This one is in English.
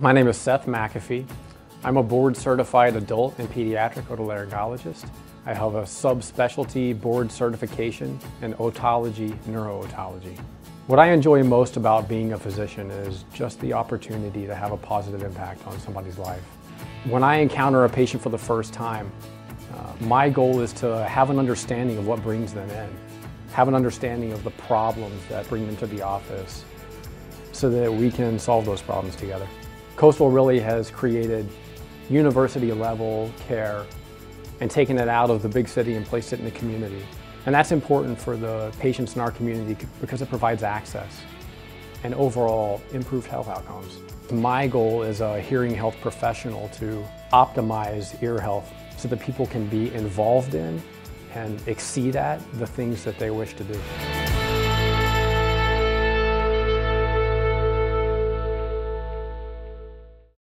My name is Seth McAfee. I'm a board certified adult and pediatric otolaryngologist. I have a subspecialty board certification in otology neuro-otology. What I enjoy most about being a physician is just the opportunity to have a positive impact on somebody's life. When I encounter a patient for the first time, uh, my goal is to have an understanding of what brings them in, have an understanding of the problems that bring them to the office so that we can solve those problems together. Coastal really has created university level care and taken it out of the big city and placed it in the community. And that's important for the patients in our community because it provides access and overall improved health outcomes. My goal as a hearing health professional to optimize ear health so that people can be involved in and exceed at the things that they wish to do.